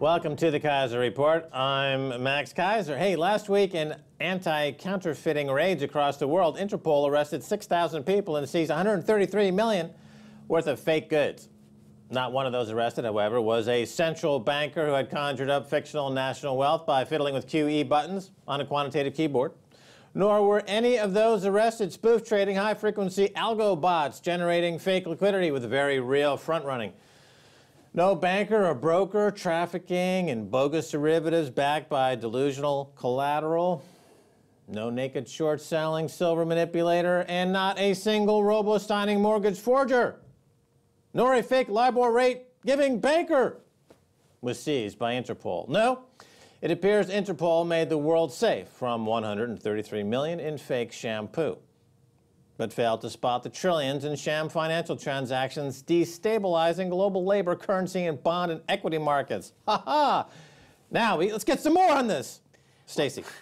Welcome to the Keiser Report. I'm Max Keiser. Hey, last week in anti-counterfeiting raids across the world, Interpol arrested 6,000 people and seized 133 million worth of fake goods. Not one of those arrested, however, was a central banker who had conjured up fictional national wealth by fiddling with QE buttons on a quantitative keyboard. Nor were any of those arrested spoof trading high-frequency algo bots generating fake liquidity with very real front-running. No banker or broker trafficking in bogus derivatives backed by delusional collateral. No naked short selling silver manipulator, and not a single robo signing mortgage forger. Nor a fake LIBOR rate giving banker was seized by Interpol. No, it appears Interpol made the world safe from 133 million in fake shampoo but failed to spot the trillions in sham financial transactions destabilizing global labor, currency, and bond and equity markets. Ha ha! Now, we, let's get some more on this. Stacy.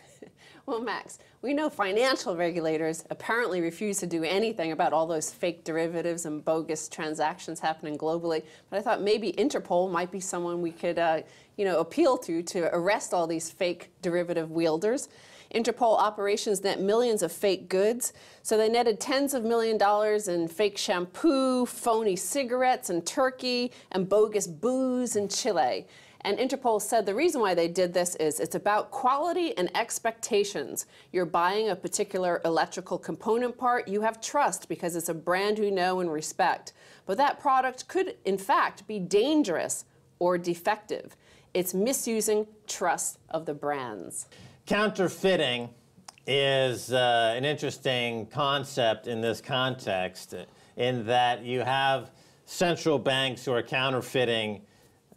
Well, Max, we know financial regulators apparently refuse to do anything about all those fake derivatives and bogus transactions happening globally. But I thought maybe Interpol might be someone we could, uh, you know, appeal to to arrest all these fake derivative wielders. Interpol operations net millions of fake goods. So they netted tens of million dollars in fake shampoo, phony cigarettes in Turkey, and bogus booze in Chile. And Interpol said the reason why they did this is it's about quality and expectations. You're buying a particular electrical component part, you have trust because it's a brand you know and respect. But that product could, in fact, be dangerous or defective. It's misusing trust of the brands. Counterfeiting is uh, an interesting concept in this context, in that you have central banks who are counterfeiting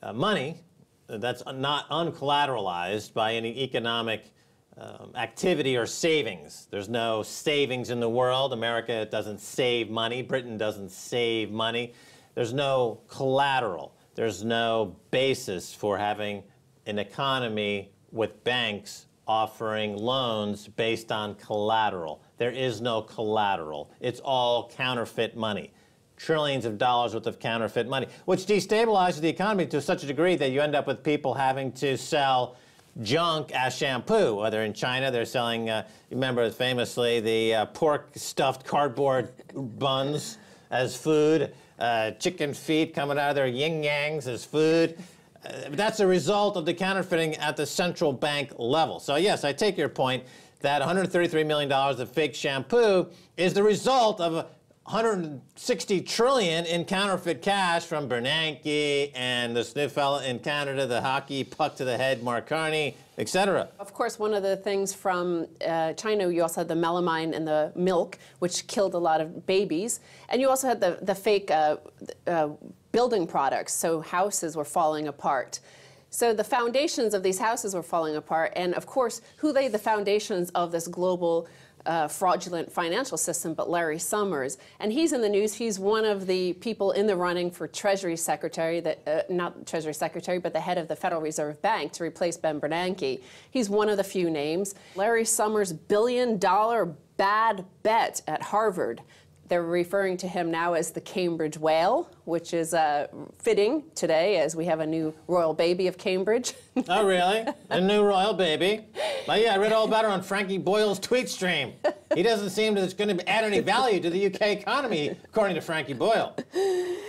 uh, money that's not uncollateralized by any economic um, activity or savings. There's no savings in the world. America doesn't save money. Britain doesn't save money. There's no collateral. There's no basis for having an economy with banks offering loans based on collateral. There is no collateral. It's all counterfeit money. Trillions of dollars worth of counterfeit money, which destabilizes the economy to such a degree that you end up with people having to sell junk as shampoo. Whether in China they're selling, uh, remember famously the uh, pork stuffed cardboard buns as food, uh, chicken feet coming out of their yin yangs as food. Uh, that's a result of the counterfeiting at the central bank level. So yes, I take your point that $133 million of fake shampoo is the result of 160 trillion in counterfeit cash from Bernanke and this new fella in Canada, the hockey puck to the head, Mark Carney, etc. Of course, one of the things from uh, China, you also had the melamine in the milk, which killed a lot of babies, and you also had the the fake uh, uh, building products, so houses were falling apart. So the foundations of these houses were falling apart, and of course, who laid the foundations of this global uh, fraudulent financial system, but Larry Summers. And he's in the news. He's one of the people in the running for Treasury Secretary, that, uh, not Treasury Secretary, but the head of the Federal Reserve Bank to replace Ben Bernanke. He's one of the few names. Larry Summers' billion dollar bad bet at Harvard they're referring to him now as the Cambridge Whale, which is uh, fitting today as we have a new royal baby of Cambridge. oh, really? A new royal baby? Well, yeah, I read all about her on Frankie Boyle's tweet stream. He doesn't seem to it's going to add any value to the UK economy, according to Frankie Boyle.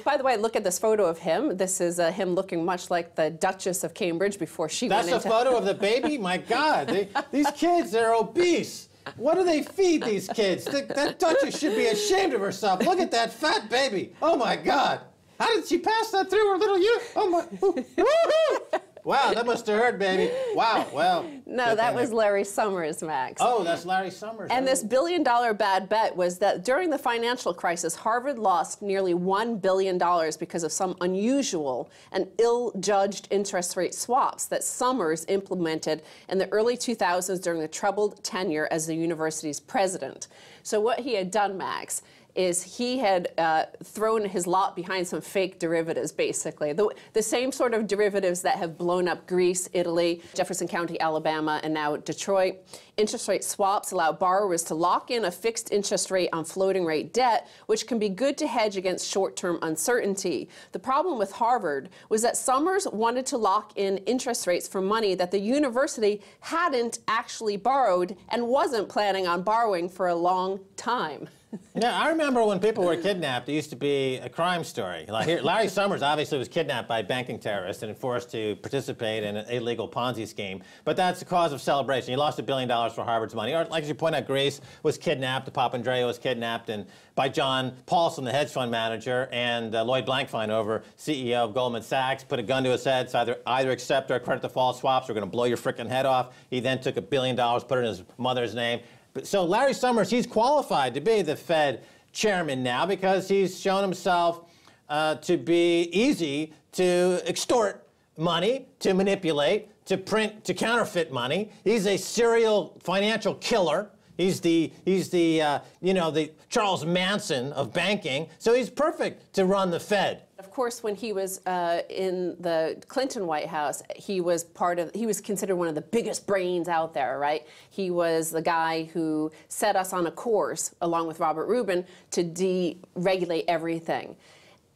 By the way, look at this photo of him. This is uh, him looking much like the Duchess of Cambridge before she That's went into... That's a photo of the baby? My God, they, these kids, they're obese. What do they feed these kids? That, that Duchess should be ashamed of herself. Look at that fat baby. Oh my God. How did she pass that through her little youth? Oh my. Wow, that must have hurt, baby. Wow, well. No, that was Larry Summers, Max. Oh, that's Larry Summers. And this oh. billion dollar bad bet was that during the financial crisis, Harvard lost nearly $1 billion because of some unusual and ill judged interest rate swaps that Summers implemented in the early 2000s during the troubled tenure as the university's president. So, what he had done, Max, is he had uh, thrown his lot behind some fake derivatives, basically. The, the same sort of derivatives that have blown up Greece, Italy, Jefferson County, Alabama, and now Detroit. Interest rate swaps allow borrowers to lock in a fixed interest rate on floating rate debt, which can be good to hedge against short term uncertainty. The problem with Harvard was that Summers wanted to lock in interest rates for money that the university hadn't actually borrowed and wasn't planning on borrowing for a long time. yeah, I remember when people were kidnapped, it used to be a crime story. Like here, Larry Summers obviously was kidnapped by banking terrorists and forced to participate in an illegal Ponzi scheme. But that's the cause of celebration. He lost a billion dollars for Harvard's money. Or, like as you point out, Greece was kidnapped, Papandreou was kidnapped, and by John Paulson, the hedge fund manager, and uh, Lloyd Blankfein, over CEO of Goldman Sachs, put a gun to his head. So either either accept our credit default swaps, we're going to blow your freaking head off. He then took a billion dollars, put it in his mother's name, so Larry Summers, he's qualified to be the Fed chairman now because he's shown himself uh, to be easy to extort money, to manipulate, to print, to counterfeit money. He's a serial financial killer. He's the he's the uh, you know the Charles Manson of banking. So he's perfect to run the Fed. Of course, when he was uh, in the Clinton White House, he was part of. He was considered one of the biggest brains out there, right? He was the guy who set us on a course, along with Robert Rubin, to deregulate everything.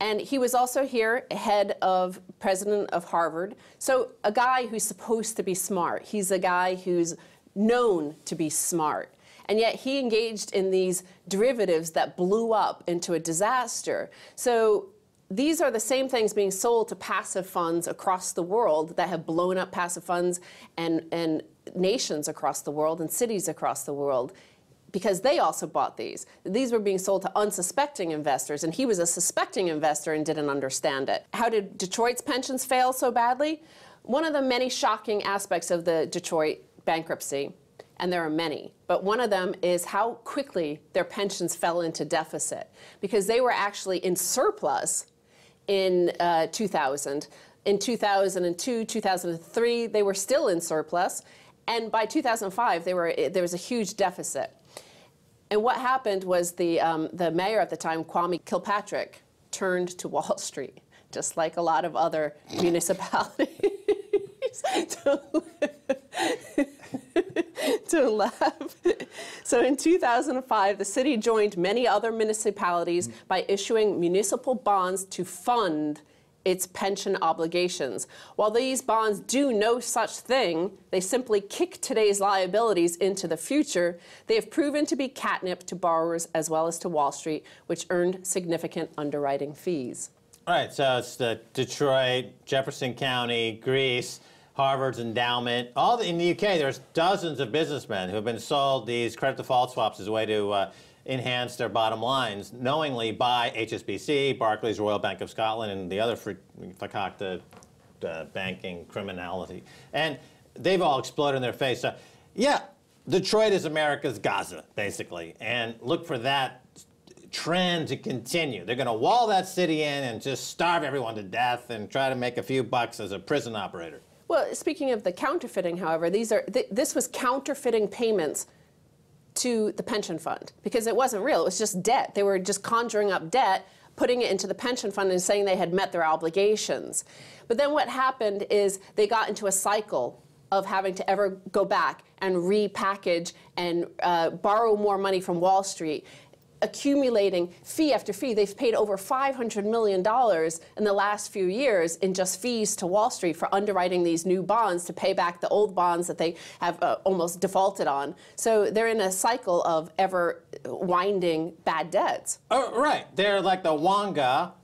And he was also here, head of president of Harvard. So a guy who's supposed to be smart. He's a guy who's known to be smart. And yet he engaged in these derivatives that blew up into a disaster. So these are the same things being sold to passive funds across the world that have blown up passive funds and, and nations across the world and cities across the world because they also bought these. These were being sold to unsuspecting investors, and he was a suspecting investor and didn't understand it. How did Detroit's pensions fail so badly? One of the many shocking aspects of the Detroit bankruptcy, and there are many, but one of them is how quickly their pensions fell into deficit because they were actually in surplus in uh, 2000. In 2002, 2003, they were still in surplus. And by 2005, they were, there was a huge deficit. And what happened was the, um, the mayor at the time, Kwame Kilpatrick, turned to Wall Street, just like a lot of other municipalities. to laugh. So in 2005, the city joined many other municipalities by issuing municipal bonds to fund its pension obligations. While these bonds do no such thing, they simply kick today's liabilities into the future, they have proven to be catnip to borrowers as well as to Wall Street, which earned significant underwriting fees. All right, so it's the Detroit, Jefferson County, Greece, Harvard's endowment. All the, in the UK, there's dozens of businessmen who have been sold these credit default swaps as a way to uh, enhance their bottom lines, knowingly by HSBC, Barclays, Royal Bank of Scotland, and the other fakakta uh, banking criminality. And they've all exploded in their face. So, yeah, Detroit is America's Gaza, basically. And look for that trend to continue. They're going to wall that city in and just starve everyone to death and try to make a few bucks as a prison operator. Well, speaking of the counterfeiting, however, these are th this was counterfeiting payments to the pension fund because it wasn't real. It was just debt. They were just conjuring up debt, putting it into the pension fund and saying they had met their obligations. But then what happened is they got into a cycle of having to ever go back and repackage and uh, borrow more money from Wall Street accumulating fee after fee. They've paid over $500 million in the last few years in just fees to Wall Street for underwriting these new bonds to pay back the old bonds that they have uh, almost defaulted on. So they're in a cycle of ever winding bad debts. Oh, right. They're like the Wonga.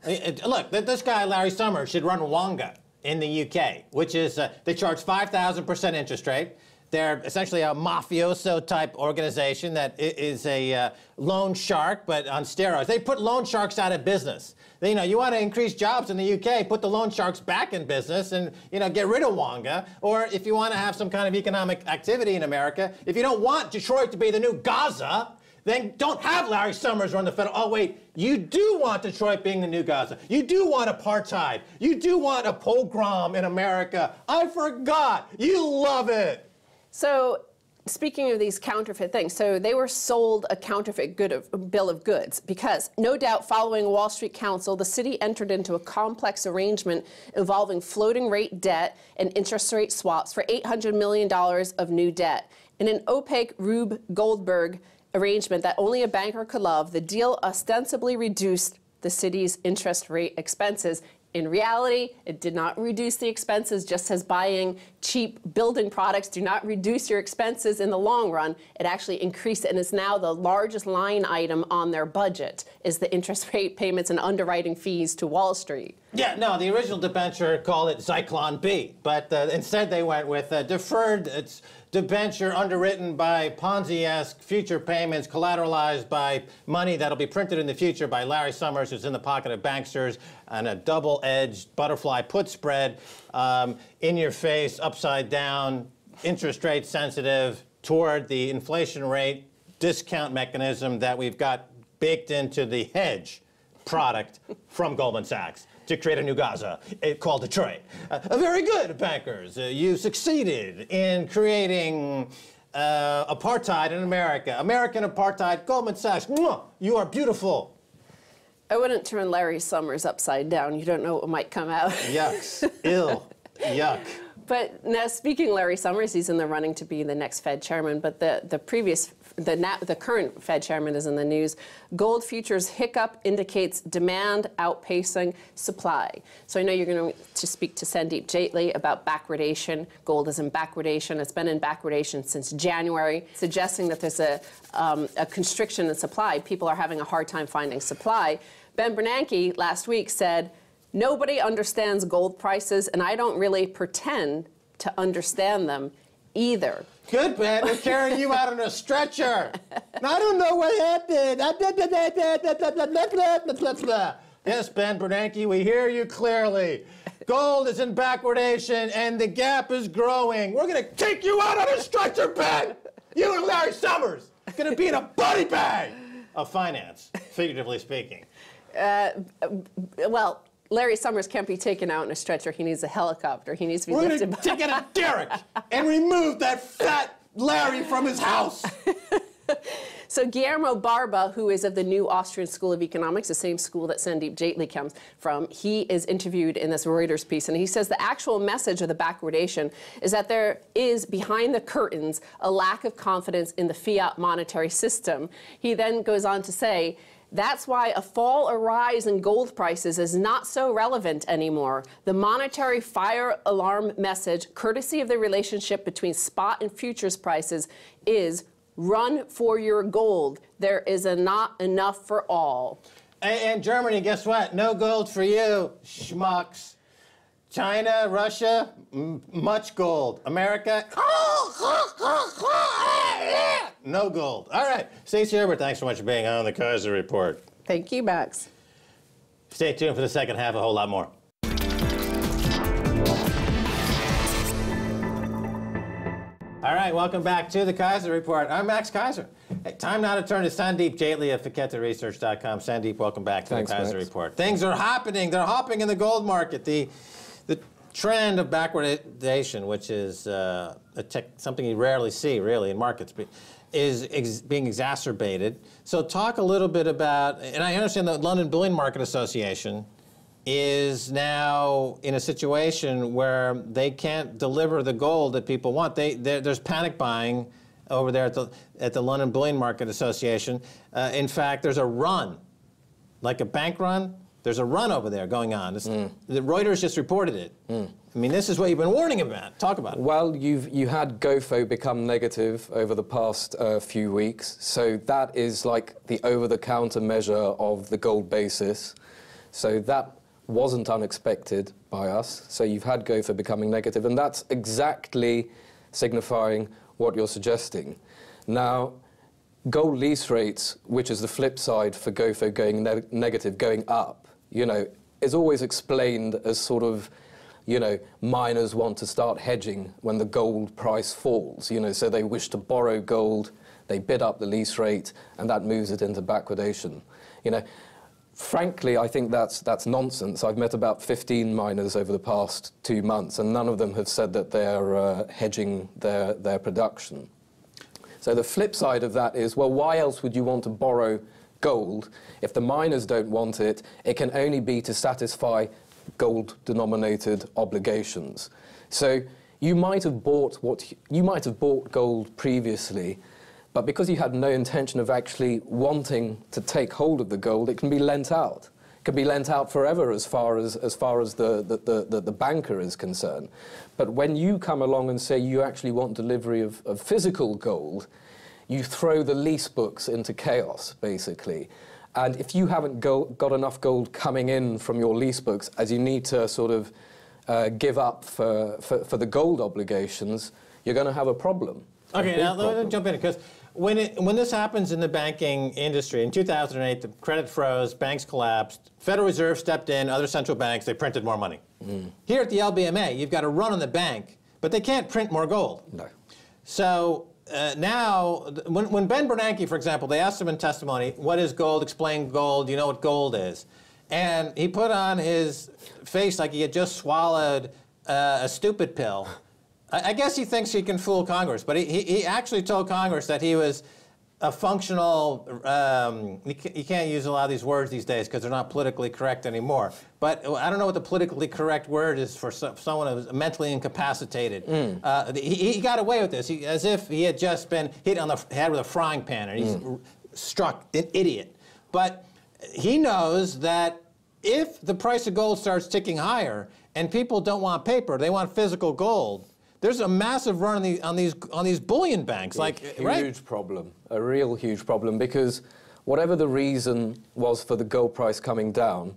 Look, this guy, Larry Summers, should run Wonga in the UK, which is uh, they charge 5,000% interest rate. They're essentially a mafioso type organization that is a uh, loan shark, but on steroids. They put loan sharks out of business. You know, you want to increase jobs in the UK, put the loan sharks back in business and, you know, get rid of Wonga. Or if you want to have some kind of economic activity in America, if you don't want Detroit to be the new Gaza, then don't have Larry Summers run the federal. Oh, wait, you do want Detroit being the new Gaza. You do want apartheid. You do want a pogrom in America. I forgot. You love it. So speaking of these counterfeit things, so they were sold a counterfeit good of, bill of goods because, no doubt, following Wall Street Counsel, the city entered into a complex arrangement involving floating rate debt and interest rate swaps for $800 million of new debt. In an opaque Rube Goldberg arrangement that only a banker could love, the deal ostensibly reduced the city's interest rate expenses in reality, it did not reduce the expenses, just as buying cheap building products do not reduce your expenses in the long run. It actually increased and is now the largest line item on their budget is the interest rate payments and underwriting fees to Wall Street. Yeah, no, the original debenture called it Zyklon B, but uh, instead they went with uh, deferred. It's debenture underwritten by Ponzi-esque future payments collateralized by money that'll be printed in the future by Larry Summers, who's in the pocket of banksters, and a double-edged butterfly put spread, um, in your face, upside down, interest rate sensitive toward the inflation rate discount mechanism that we've got baked into the hedge product from Goldman Sachs to create a new Gaza eh, called Detroit. Uh, very good, bankers. Uh, you succeeded in creating uh, apartheid in America. American apartheid, Goldman Sachs. Mwah, you are beautiful. I wouldn't turn Larry Summers upside down. You don't know what might come out. Yucks. Ill. Yuck. But now, speaking Larry Summers, he's in the running to be the next Fed chairman. But the, the previous the, the current Fed chairman is in the news. Gold futures hiccup indicates demand outpacing supply. So I know you're going to speak to Sandeep Jaitly about backwardation. Gold is in backwardation. It's been in backwardation since January, suggesting that there's a, um, a constriction in supply. People are having a hard time finding supply. Ben Bernanke last week said, Nobody understands gold prices, and I don't really pretend to understand them either. Good, Ben. We're carrying you out on a stretcher. I don't know what happened. yes, Ben Bernanke, we hear you clearly. Gold is in backwardation and the gap is growing. We're going to take you out on a stretcher, Ben. You and Larry Summers are going to be in a body bag of finance, figuratively speaking. Uh, well, Larry Summers can't be taken out in a stretcher. He needs a helicopter. He needs to be We're lifted. We're going to take a derrick and remove that fat Larry from his house. So Guillermo Barba, who is of the new Austrian School of Economics, the same school that Sandeep Jaitly comes from, he is interviewed in this Reuters piece, and he says the actual message of the backwardation is that there is behind the curtains a lack of confidence in the fiat monetary system. He then goes on to say that's why a fall or rise in gold prices is not so relevant anymore. The monetary fire alarm message, courtesy of the relationship between spot and futures prices, is run for your gold. There is a not enough for all. And, Germany, guess what? No gold for you, schmucks. China, Russia, much gold. America, no gold. All right. Stacy Herbert, thanks so much for being on the Keiser Report. Thank you, Max. Stay tuned for the second half, a whole lot more. All right, welcome back to the Keiser Report. I'm Max Keiser. Hey, time now to turn to Sandeep Jaitly of FeketeResearch.com. Sandeep, welcome back to Thanks, the Keiser Max. Report. Things are happening. They're hopping in the gold market. The the trend of backwardation, which is uh, something you rarely see, really, in markets, is ex being exacerbated. So talk a little bit about, and I understand the London Bullion Market Association is now in a situation where they can't deliver the gold that people want. They, there's panic buying over there at the, at the London Bullion Market Association. Uh, in fact, there's a run, like a bank run, there's a run over there going on. Mm. The Reuters just reported it. Mm. I mean, this is what you've been warning about. Talk about it. Well, you've you had GOFO become negative over the past uh, few weeks, so that is like the over-the-counter measure of the gold basis. So that wasn't unexpected by us. So you've had GOFO becoming negative, and that's exactly signifying what you're suggesting. Now, gold lease rates, which is the flip side for GOFO going ne negative, going up, you know, is always explained as sort of you know, miners want to start hedging when the gold price falls, you know, so they wish to borrow gold, they bid up the lease rate, and that moves it into backwardation. You know, frankly, I think that's, that's nonsense. I've met about 15 miners over the past two months, and none of them have said that they're uh, hedging their, their production. So the flip side of that is, well, why else would you want to borrow gold if the miners don't want it? It can only be to satisfy gold-denominated obligations. So you might have bought what you might have bought gold previously, but because you had no intention of actually wanting to take hold of the gold, it can be lent out. It can be lent out forever as far as, as, far as the, the, the, the banker is concerned. But when you come along and say you actually want delivery of, of physical gold, you throw the lease books into chaos, basically. And if you haven't go, got enough gold coming in from your lease books as you need to sort of uh, give up for, for, for, the gold obligations, you're going to have a problem. Okay, now let me jump in because when, it, when this happens in the banking industry, in 2008, the credit froze, banks collapsed, Federal Reserve stepped in, other central banks, they printed more money. Mm. Here at the LBMA, you've got a run on the bank, but they can't print more gold. No. So uh, now, when, when Ben Bernanke, for example, they asked him in testimony, what is gold? Explain gold. You know what gold is. And he put on his face like he had just swallowed uh, a stupid pill. I, I, guess he thinks he can fool Congress, but he, he, he actually told Congress that he was a functional, um, you, can't use a lot of these words these days because they're not politically correct anymore. But I don't know what the politically correct word is for someone who's mentally incapacitated. Mm. Uh, he, he, got away with this he, as if he had just been hit on the head with a frying pan and he's mm. struck an idiot. But he knows that if the price of gold starts ticking higher and people don't want paper, they want physical gold, there's a massive run on, the, on these on these bullion banks. Like a huge right? problem, a real huge problem because whatever the reason was for the gold price coming down,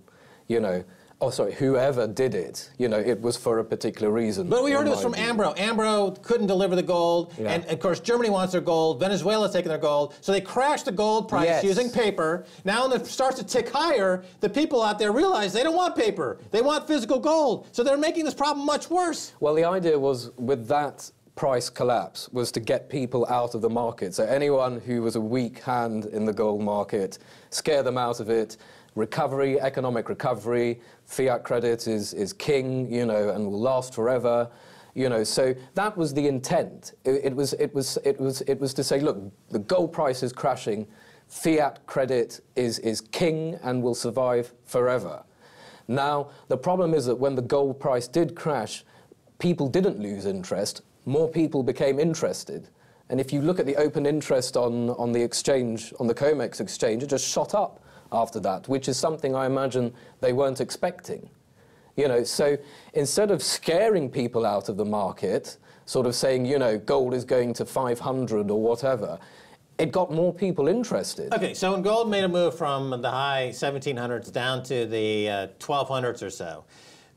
you know, oh sorry, whoever did it, you know, it was for a particular reason. But we heard this from Ambro. Ambro couldn't deliver the gold, yeah. and of course Germany wants their gold. Venezuela's taking their gold, so they crashed the gold price yes. using paper. Now when it starts to tick higher, the people out there realize they don't want paper; they want physical gold. So they're making this problem much worse. Well, the idea was with that price collapse was to get people out of the market. So anyone who was a weak hand in the gold market, scare them out of it recovery, economic recovery, fiat credit is, is king, you know, and will last forever. You know, so that was the intent. It, it, was, it, was, it, was, it was to say, look, the gold price is crashing, fiat credit is, is king and will survive forever. Now, the problem is that when the gold price did crash, people didn't lose interest, more people became interested. And if you look at the open interest on, on the exchange, on the COMEX exchange, it just shot up after that, which is something I imagine they weren't expecting. You know, so instead of scaring people out of the market, sort of saying, you know, gold is going to 500 or whatever, it got more people interested. Okay, so when gold made a move from the high 1700s down to the uh, 1200s or so,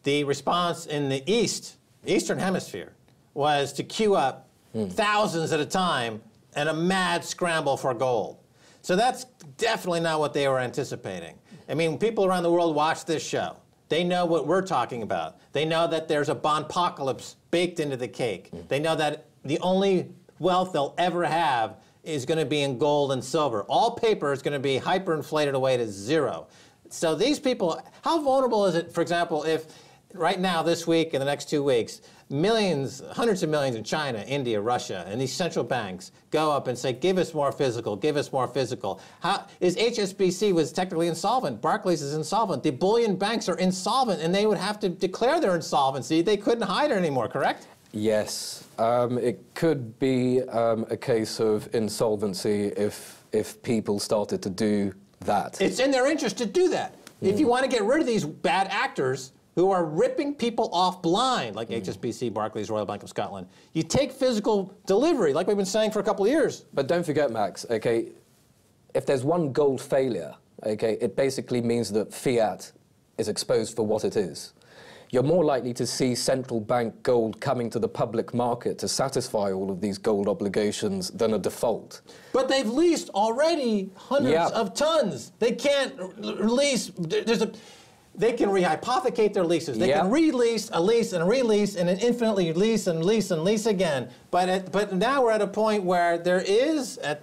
the response in the East, Eastern Hemisphere, was to queue up mm. thousands at a time and a mad scramble for gold. So that's definitely not what they were anticipating. I mean, people around the world watch this show. They know what we're talking about. They know that there's a bond apocalypse baked into the cake. Mm. They know that the only wealth they'll ever have is going to be in gold and silver. All paper is going to be hyperinflated away to zero. So these people, how vulnerable is it, for example, if right now, this week, in the next two weeks, millions, hundreds of millions in China, India, Russia, and these central banks go up and say, give us more physical, give us more physical. How, is HSBC was technically insolvent. Barclays is insolvent. The bullion banks are insolvent, and they would have to declare their insolvency. They couldn't hide it anymore, correct? Yes. Um, it could be um, a case of insolvency if, if people started to do that. It's in their interest to do that. Mm. If you want to get rid of these bad actors, who are ripping people off blind, like mm. HSBC, Barclays, Royal Bank of Scotland. You take physical delivery, like we've been saying for a couple of years. But don't forget, Max, okay, if there's one gold failure, okay, it basically means that fiat is exposed for what it is. You're more likely to see central bank gold coming to the public market to satisfy all of these gold obligations than a default. But they've leased already hundreds of tons. They can't release. There's a they can rehypothecate their leases. They Yeah. can release a lease and release and then infinitely lease and lease and lease again. But at, but now we're at a point where there is at,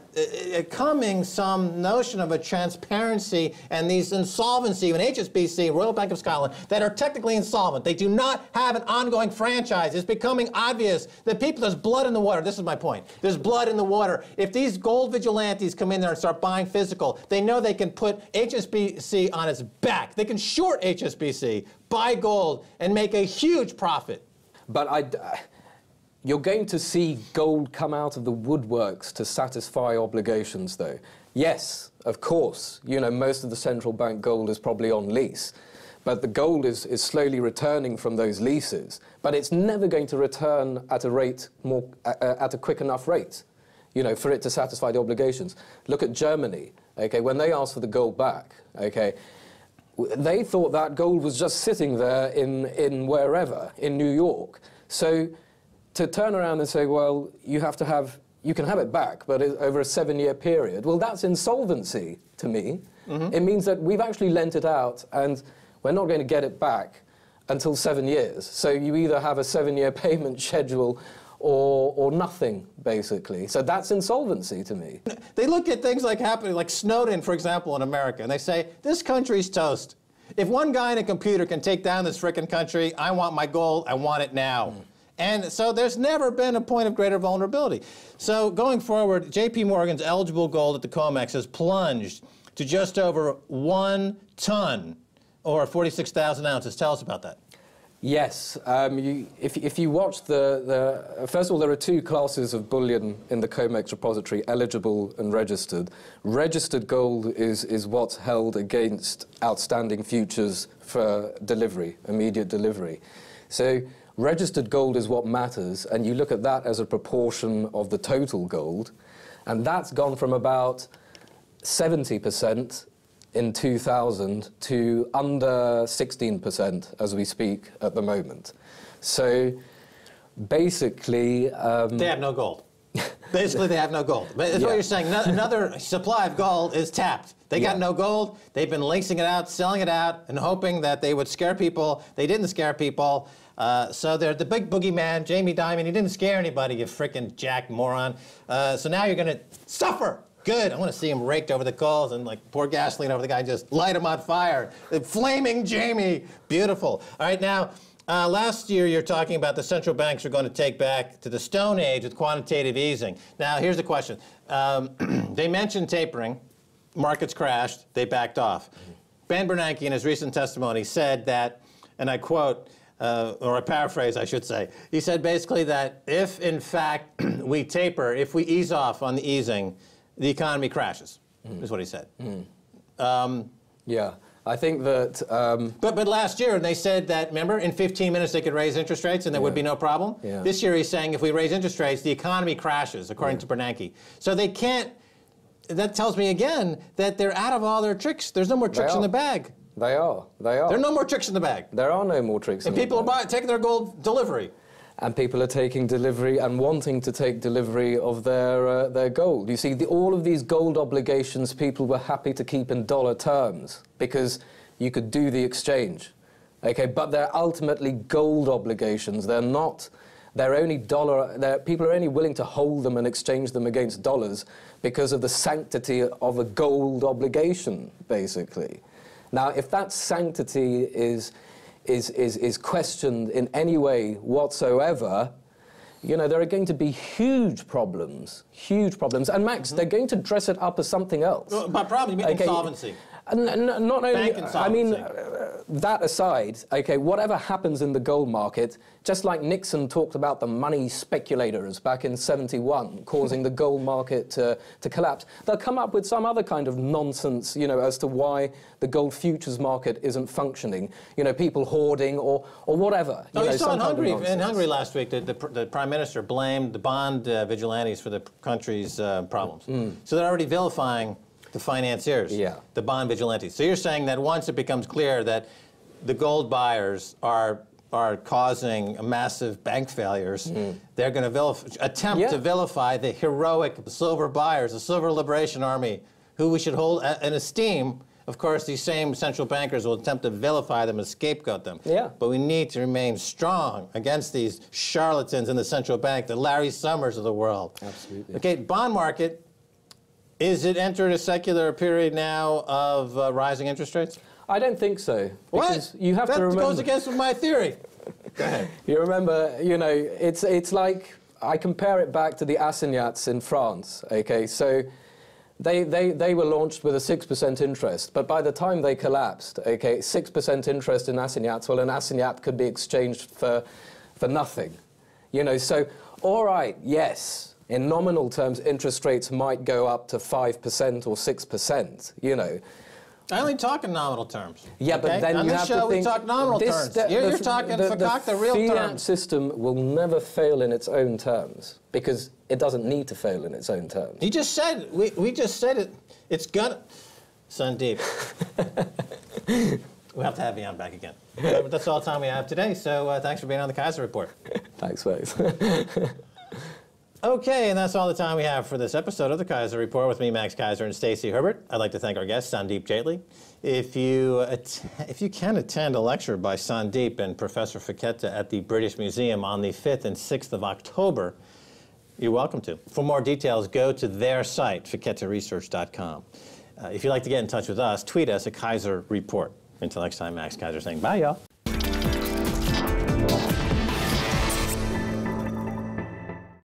coming some notion of a transparency and these insolvency and HSBC, Royal Bank of Scotland, that are technically insolvent. They do not have an ongoing franchise. It's becoming obvious that people there's blood in the water. This is my point. There's blood in the water. If these gold vigilantes come in there and start buying physical, they know they can put HSBC on its back. They can short HSBC, buy gold, and make a huge profit. But I, you're going to see gold come out of the woodworks to satisfy obligations, though. Yes, of course, you know, most of the central bank gold is probably on lease. But the gold is, is slowly returning from those leases. But it's never going to return at a rate more, uh, at a quick enough rate, you know, for it to satisfy the obligations. Look at Germany, okay, when they asked for the gold back, okay, they thought that gold was just sitting there in, in wherever, in New York. So to turn around and say, well, you have to have, you can have it back, but it, over a seven year period, well, that's insolvency to me. Mm-hmm. It means that we've actually lent it out and we're not going to get it back until seven years. So you either have a seven year payment schedule or, or nothing, basically. So that's insolvency to me. They look at things like happening, like Snowden, for example, in America, and they say, this country's toast. If one guy in a computer can take down this frickin' country, I want my gold, I want it now. Mm. And so there's never been a point of greater vulnerability. So going forward, JP Morgan's eligible gold at the COMEX has plunged to just over one ton or 46,000 ounces. Tell us about that. Yes. Um, you, if, if you watch the, the. First of all, there are two classes of bullion in the COMEX repository eligible and registered. Registered gold is, is what's held against outstanding futures for delivery, immediate delivery. So, registered gold is what matters, and you look at that as a proportion of the total gold, and that's gone from about 70% in 2000 to under 16% as we speak at the moment. So basically, um, They have no gold. Basically, they have no gold. But That's what you're saying. No- Another supply of gold is tapped. They got Yeah. no gold. They've been leasing it out, selling it out, and hoping that they would scare people. They didn't scare people. Uh, so they're the big boogeyman, Jamie Dimon. He didn't scare anybody, you frickin' jack moron. Uh, so now you're going to suffer. Good. I want to see him raked over the coals and like pour gasoline over the guy, and just light him on fire. Flaming Jamie. Beautiful. All right, now. Uh, last year, you're talking about the central banks are going to take back to the Stone Age with quantitative easing. Now, here's the question. Um, they mentioned tapering. Markets crashed. They backed off. Ben Bernanke, in his recent testimony, said that, and I quote, uh, or a paraphrase, I should say, he said basically that if, in fact, we taper, if we ease off on the easing, the economy crashes, is what he said. yeah, I think that um, But, but last year they said that, remember, in 15 minutes they could raise interest rates and there would be no problem? Yeah. This year he's saying if we raise interest rates, the economy crashes, according to Bernanke. So they can't, that tells me again that they're out of all their tricks. There's no more tricks in the bag. They are. They are. There are no more tricks in the bag. there are no more tricks. And in the people are buying, taking their gold delivery. and people are taking delivery and wanting to take delivery of their uh, their gold. You see, the, all of these gold obligations, people were happy to keep in dollar terms because you could do the exchange. Okay, but they're ultimately gold obligations. They're not. They're only dollar. They're, people are only willing to hold them and exchange them against dollars because of the sanctity of a gold obligation, basically. Now, if that sanctity is is, is, is questioned in any way whatsoever, you know, there are going to be huge problems, huge problems. And Max, mm-hmm. they're going to dress it up as something else. Well, by problem, you mean Okay. insolvency. And n- not only, Bank I mean, insolvency. That aside, okay, whatever happens in the gold market, just like Nixon talked about the money speculators back in 71 causing the gold market to, to collapse, they'll come up with some other kind of nonsense, you know, as to why the gold futures market isn't functioning. You know, people hoarding or, or whatever. Oh, know, you saw in Hungary, in. Hungary last week, the, the, pr- the prime minister blamed the bond uh, vigilantes for the country's uh, problems. So they're already vilifying the financiers, Mm. Yeah. the bond vigilantes. So you're saying that once it becomes clear that the gold buyers are are causing massive bank failures, they're going to vilif- attempt Mm. Yeah. to vilify the heroic silver buyers, the Silver Liberation Army, who we should hold in esteem of course, these same central bankers will attempt to vilify them and scapegoat them. Yeah. But we need to remain strong against these charlatans in the central bank, the Larry Summers of the world. Absolutely. Okay, bond market. Is it entered a secular period now of uh, rising interest rates? I don't think so. Because you have that to remember. goes against my theory. Go ahead. You remember, you know, it's, it's like, I compare it back to the assignats in France, okay? So they, they, they were launched with a 6% interest, but by the time they collapsed, okay, 6% interest in assignats, well, an assignat could be exchanged for, for nothing. You know, so, all right, yes, in nominal terms, interest rates might go up to 5% or 6%, you know. I only talk in nominal terms. Yeah, but okay? then On you this have show, to we talk nominal this- terms. the- you're, the- you're talking the, for the the real fiat terms. system will never fail in its own terms because it doesn't need to fail in its own terms. You just said we, we just said it. It's gonna. Sandeep. we'll have to have you on back again. That's all the time we have today. So uh, thanks for being on the Keiser Report. Thanks, folks. Okay, and that's all the time we have for this episode of the Keiser Report with me, Max Keiser, and Stacy Herbert. I'd like to thank our guest, Sandeep Jaitly. If you, if you can attend a lecture by Sandeep and Professor Fekete at the British Museum on the 5th and 6th of October, you're welcome to. For more details, go to their site, feketeresearch.com. Uh, if you'd like to get in touch with us, tweet us at Keiser Report. Until next time, Max Keiser saying bye, y'all.